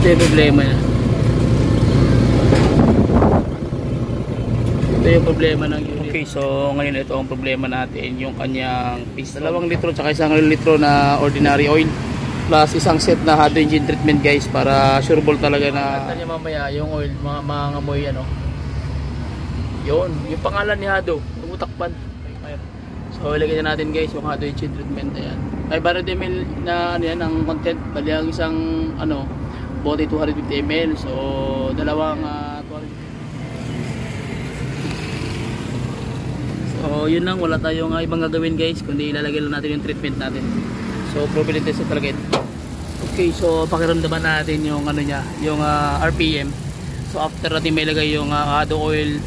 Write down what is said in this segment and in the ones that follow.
Ito yung problema niya. Ito yung problema ng unit. Okay, so ngayon ito ang problema natin, yung kanyang piston. Dalawang litro tsaka isang litro na ordinary oil plus isang set na hado engine treatment guys para sure ball talaga na Kanta niya mamaya yung oil, mga, mga amoy ano. Yun, yung pangalan ni Hado, tumutakpan. So ilagay na natin guys yung hado engine treatment ayan. 500 ml na ano yan ang content, bali ang isang ano bote 250 ml. So dalawang uh, 250 So yun lang, wala tayong uh, ibang gagawin guys kundi ilalagay lang natin yung treatment natin. So properly tested talaga ito. Okay, so pakiramdaman natin yung ano niya, yung uh, RPM. So after natin may lagay yung uh, Hado oil,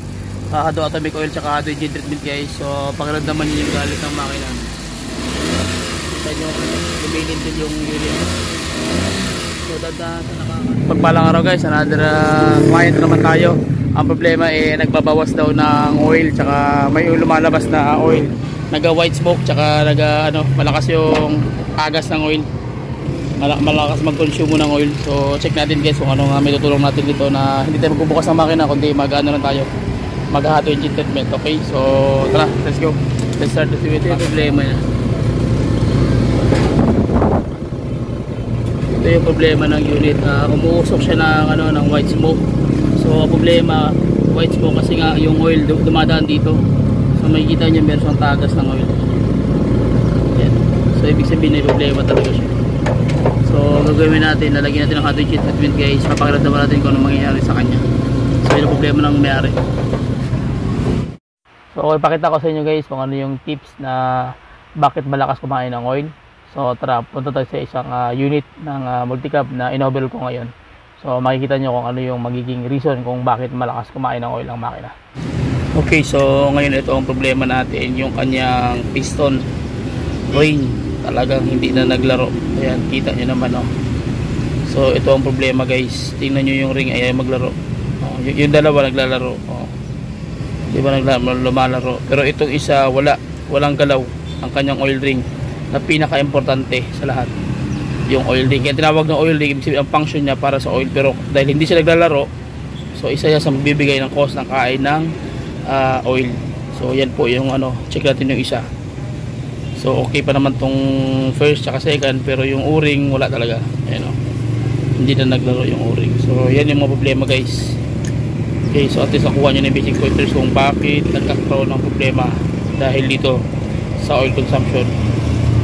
uh, Hado atomic oil tsaka Hado engine treatment guys. So pakiramdaman niyo yung galit ng makina. Kita nyo, lumilit din yung unit. So dada sa nakaka... Pagpalang araw guys, another uh, client naman tayo. Ang problema eh nagbabawas daw ng oil tsaka may lumalabas na oil. Naga white smoke tsaka naga ano, malakas yung agas ng oil. Malakas mag-consume ng oil. So check natin guys kung ano nga may tutulong natin dito na hindi tayo magbubukas ng makina kundi mag-ano lang tayo. Mag-hato engine treatment okay? So tara let's go. Let's start the yung problema niya ito yung problema ng unit uh, umuusok siya ng, ano, ng white smoke so problema white smoke kasi nga yung oil dumadaan dito so makikita nyo meron siyang tagas ng oil yan so ibig sabihin na problema talaga siya So gagawin natin, lalagyan natin ng hot sheet treatment guys. Papakiramdaman natin kung ano mangyayari sa kanya. So yun problema ng mayari. So okay, pakita ko sa inyo guys kung ano yung tips na bakit malakas kumain ng oil. So tara, punta tayo sa isang uh, unit ng uh, multicab na inovel ko ngayon. So makikita nyo kung ano yung magiging reason kung bakit malakas kumain ng oil ang makina. Okay, so ngayon ito ang problema natin, yung kanyang piston ring talagang hindi na naglaro ayan kita nyo naman oh. so ito ang problema guys tingnan nyo yung ring ay maglaro oh, yung, dalawa naglalaro oh. di ba naglalaro lumalaro pero itong isa wala walang galaw ang kanyang oil ring na pinaka importante sa lahat yung oil ring kaya tinawag ng oil ring ang function niya para sa oil pero dahil hindi siya naglalaro so isa yan sa magbibigay ng cost ng kain ng uh, oil so yan po yung ano check natin yung isa So okay pa naman tong first tsaka second pero yung o-ring wala talaga. Ayan o. Hindi na naglaro yung o-ring. So yan yung mga problema guys. Okay so at least nakuha nyo na yung basic pointers kung bakit nagkakaroon ng problema dahil dito sa oil consumption.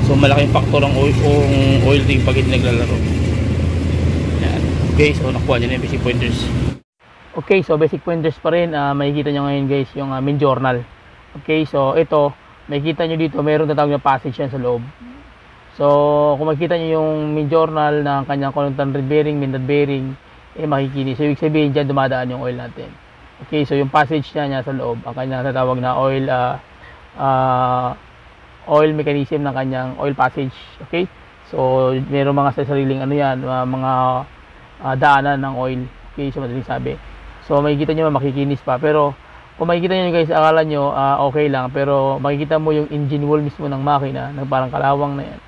So malaking factor ang oil, ang oil ring pag naglalaro. Yan. Okay so nakuha nyo na yung basic pointers. Okay so basic pointers pa rin. Uh, makikita nyo ngayon guys yung uh, main journal. Okay so ito makikita nyo dito mayroong tatawag na passage yan sa loob so kung makikita nyo yung main journal ng kanyang column bearing, main bearing eh makikinis so ibig sabihin dyan dumadaan yung oil natin okay so yung passage niya, niya sa loob ang kanyang tatawag na oil uh, uh, oil mechanism ng kanyang oil passage okay so mayroong mga sa sariling ano yan mga uh, daanan ng oil okay so madaling sabi so makikita nyo makikinis pa pero kung makikita nyo guys, akala nyo uh, okay lang, pero makikita mo yung engine wall mismo ng makina, na parang kalawang na yan.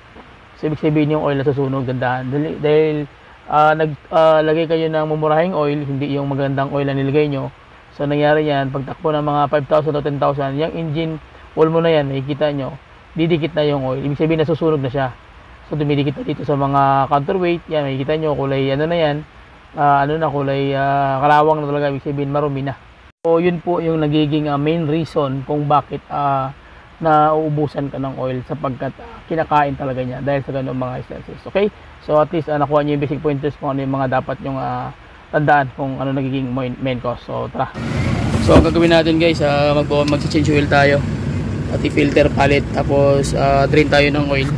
So, ibig sabihin yung oil na susunog, gandahan. Dahil, dahil uh, naglagay uh, kayo ng mumurahing oil, hindi yung magandang oil na nilagay nyo. So, nangyari yan, pagtakbo ng mga 5,000 o 10,000, yung engine wall mo na yan, nakikita nyo, didikit na yung oil. Ibig sabihin na susunog na siya. So, dumidikit na dito sa mga counterweight, yan, makikita nyo, kulay ano na yan, uh, ano na, kulay uh, kalawang na talaga, ibig sabihin marumi na. So, yun po yung nagiging uh, main reason kung bakit uh, nauubusan ka ng oil sapagkat uh, kinakain talaga niya dahil sa ganung mga instances. Okay? So, at least uh, nakuha niyo yung basic pointers kung ano yung mga dapat yung uh, tandaan kung ano nagiging main, main cause. So, tara. So, ang gagawin natin guys, uh, mag mag-change oil tayo. At i-filter palit. Tapos, uh, drain tayo ng oil.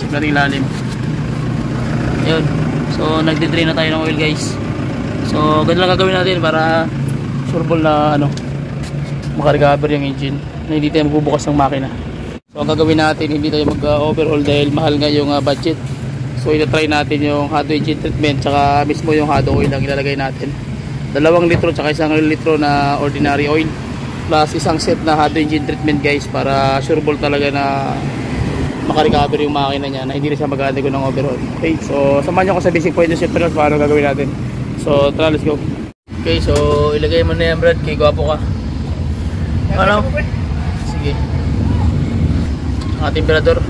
Check natin ilalim. Yun. So, nagdi-drain na tayo ng oil guys. So, ganun lang gagawin natin para surbol na ano makarecover yung engine na hindi tayo magbubukas ng makina so ang gagawin natin hindi tayo mag overhaul dahil mahal nga yung uh, budget so ina-try natin yung hot engine treatment tsaka mismo yung hot oil ang ilalagay natin dalawang litro tsaka isang litro na ordinary oil plus isang set na hot engine treatment guys para sureball talaga na makarecover yung makina niya na hindi na siya mag-undergo ng overhaul okay so samahan nyo ko sa basic point ng ship paano gagawin natin So, tara, let's go. Okay, so ilagay mo na yan, Brad. Kay gwapo ka. Ano? Sige. Ang ating emperador.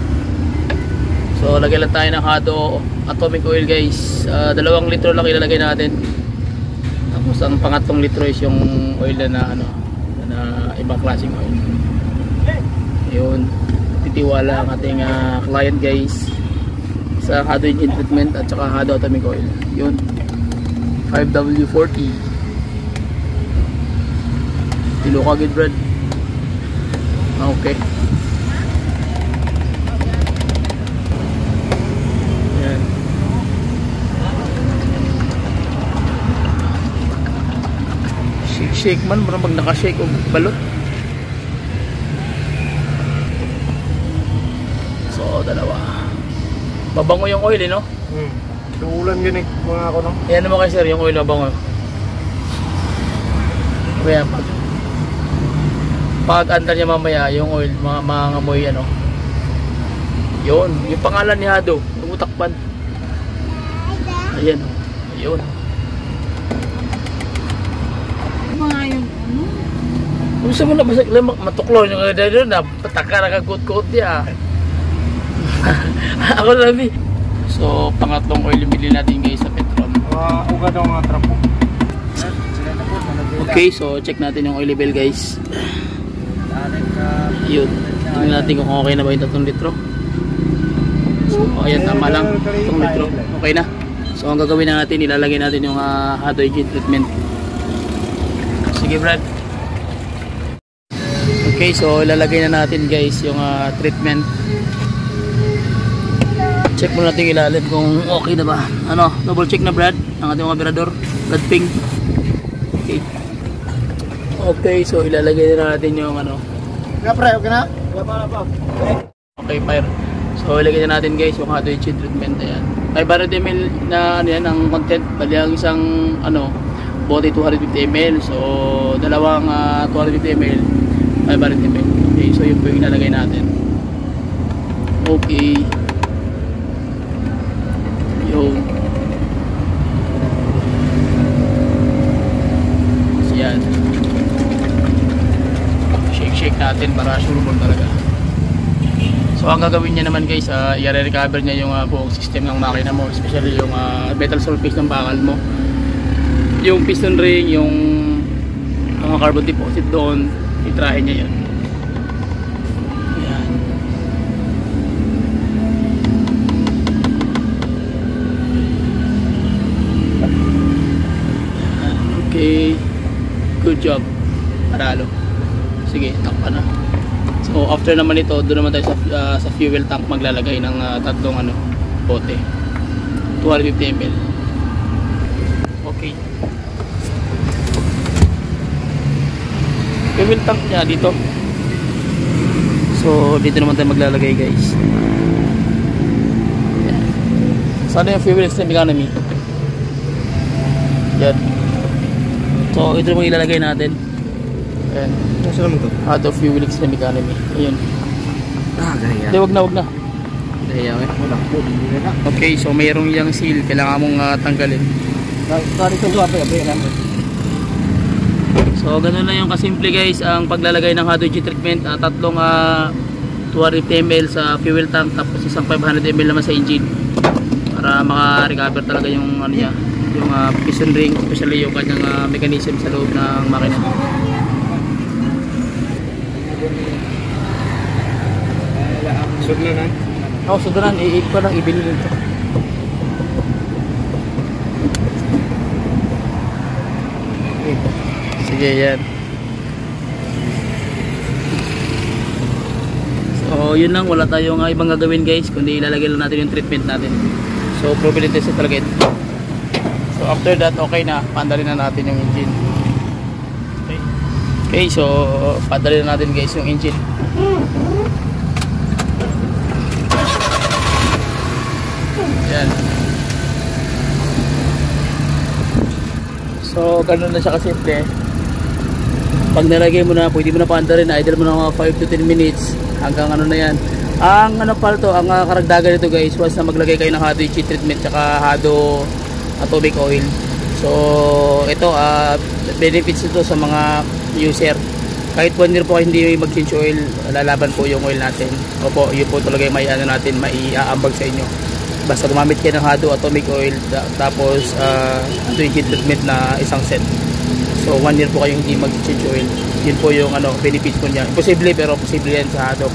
So, lagay lang tayo ng Hado atomic oil, guys. Ah, dalawang litro lang ilalagay natin. Tapos, ang pangatlong litro is yung oil na ano, na ibang klaseng oil. Yun. Titiwala ang ating ah, client, guys. Sa Hado engine treatment at saka Hado atomic oil. Yun. 5W40 Tilo ka agad Brad Ah, Okay Yan Shake man Parang pag nakashake o balot So dalawa Babango yung oil eh no Hmm. Tuulan yun eh, mga ako no. Yan naman kay sir, yung oil na bango. Kaya pag pag andar niya mamaya, yung oil, mga, mga amoy ano. Yun, yung pangalan ni Hado, yung utakpan. Ayan, oh. ayun. Mga yung ano? Kung sa mo na basag lang matuklaw yung mga dito na pataka na kagkut-kut niya. Ako lang eh. So, pangatlong oil yung bili natin guys sa Petron. Mga uga daw mga trapo. Okay, so check natin yung oil level guys. Yun. Tingnan natin kung okay na ba yung 3 litro. So, ayan, tama lang. 3 litro. Okay na. So, ang gagawin na natin, ilalagay natin yung uh, hot engine treatment. Sige, Brad. Okay, so ilalagay na natin guys yung ah, treatment. Check muna natin ilalim kung okay na ba. Ano, double check na Brad, ang ating mga operador. Brad Ping. Okay. Okay, so ilalagay na natin yung ano, Kaya pre, okay na? Na. Okay, fire. So, ilagay na natin guys yung engine treatment na yan. 500 ml na ano yan, ang content. Bali ang isang ano, bote 250 ml. So, dalawang ah, 250 ml, 500 ml. Okay, so yun po yung ilalagay natin. Okay. Yung. So, yan. Shake-shake natin para sure ball talaga. So ang gagawin niya naman guys, uh, i-recover niya yung uh, buong system ng makina mo, especially yung uh, metal surface ng bakal mo. Yung piston ring, yung mga carbon deposit doon, itrahin niya yun. Ayan. Okay. Good job. Paralo. Sige, takpan na. So after naman ito, doon naman tayo sa, ah, sa fuel tank maglalagay ng ah, tatlong ano, bote. 250 ml. Okay. Fuel tank niya dito. So dito naman tayo maglalagay guys. Yan. Sana yung fuel system economy. Yan. So ito naman ilalagay natin. Ayan. Nasa naman to? Out of fuel system economy. Ayun. Ah, gaya. Hindi, wag na, wag na. Gaya, eh. Wala po. Okay, so mayroong yung seal. Kailangan mong ah, tanggalin. Sorry sa apoy, apoy lang. So, ganun na yung kasimple guys. Ang paglalagay ng hydrogen treatment. ah, tatlong ah, 250 ml sa fuel tank. Tapos isang 500 ml naman sa engine. Para maka-recover talaga yung ano niya. Yung ah, piston ring. Especially yung kanyang ah, mechanism sa loob ng makina. Sud na na. Oh, doon i-eat ko lang. Ibili nito. Sige, yan. So, yun lang. Wala tayong uh, ibang gagawin guys. Kundi ilalagay lang natin yung treatment natin. So, probability test talaga ito. So, after that, okay na. Pandalin na natin yung engine. Okay. Okay, so, pandalin na natin guys yung engine. Yan. So, ganun na siya kasimple. Pag nilagay mo na, pwede mo na paanda rin. Idle mo na mga 5 to 10 minutes. Hanggang ano na yan. Ang ano pala to, ang uh, karagdagan nito guys, once na maglagay kayo ng hado cheat treatment tsaka hado atomic oil. So, ito, ah, benefits ito sa mga user. Kahit one year po kayo hindi mag-change oil, lalaban po yung oil natin. Opo, yun po talaga yung may ano natin, maiaambag sa inyo. Basta gumamit kayo ng Hado Atomic Oil, ta- tapos uh, ito yung treatment na isang set. So, one year po kayo hindi mag-change oil. Yun po yung ano, benefits po niya. Imposible, pero posible yan sa Hado.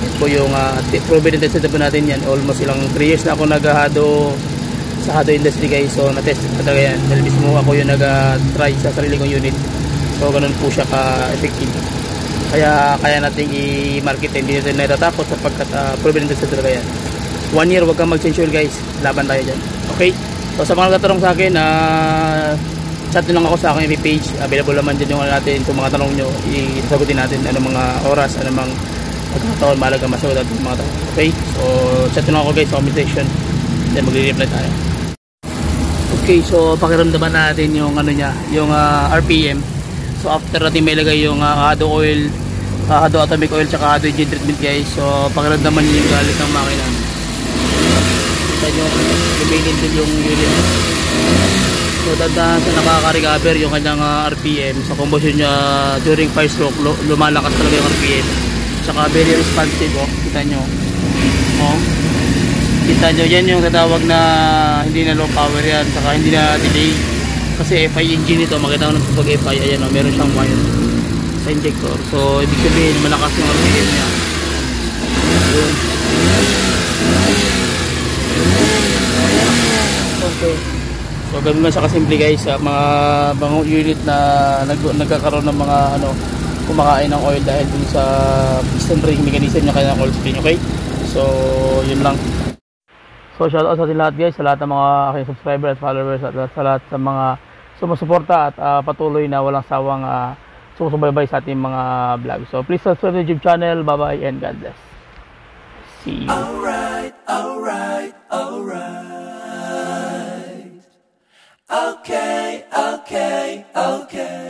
Yun po yung uh, proven and po natin yan. Almost ilang 3 years na ako nag-Hado sa Hado industry guys. So, na-test ko talaga yan. Dahil mismo ako yung nag-try sa sarili kong unit. So, ganun po siya ka-effective. Kaya, kaya natin i-market. Hindi natin natatakot sapagkat uh, proven and talaga yan. One year, wag kang mag-change oil guys. Laban tayo dyan. Okay? So, sa mga nagtatanong sa akin, uh, chat nyo lang ako sa aking page. Available naman dyan yung ano natin. Kung mga tanong nyo, isagutin natin ano mga oras, ano mga pagkataon, mahalaga masagot yung mga tanong. Okay? So, chat nyo lang ako guys sa comment section. Then, magre-reply tayo. Okay, so pakiramdaman natin yung ano niya, yung uh, RPM. So after natin may lagay yung uh, Hado oil, uh, Hado atomic oil tsaka Hado engine treatment guys. So pakiramdaman niyo yung galit ng makina. Kita nyo, lumainin din yung unit. So tandaan sa nakaka-recover yung kanyang uh, RPM. Sa combustion niya during fire stroke, lu- lumalakas talaga yung RPM. Tsaka very responsive oh, kita nyo. Oh. Kita nyo, yan yung tatawag na hindi na low power yan, saka hindi na delay. Kasi FI engine ito, makita ko ng pag FI, ayan o, meron siyang wire sa injector. So, ibig sabihin, malakas yung RPM niya. Yun. Okay. So, ganun lang siya kasimple guys, sa mga mga unit na nag, nagkakaroon ng mga ano, kumakain ng oil dahil dun sa piston ring mechanism niya kaya ng oil spring, okay? So, yun lang. So shoutout sa ating lahat guys, sa lahat ng mga aking subscribers at followers at sa lahat sa mga sumusuporta at ah, patuloy na walang sawang uh, sumusubaybay sa ating mga vlog. So please subscribe to YouTube channel. Bye bye and God bless. See you. Alright, alright, alright. Okay, okay,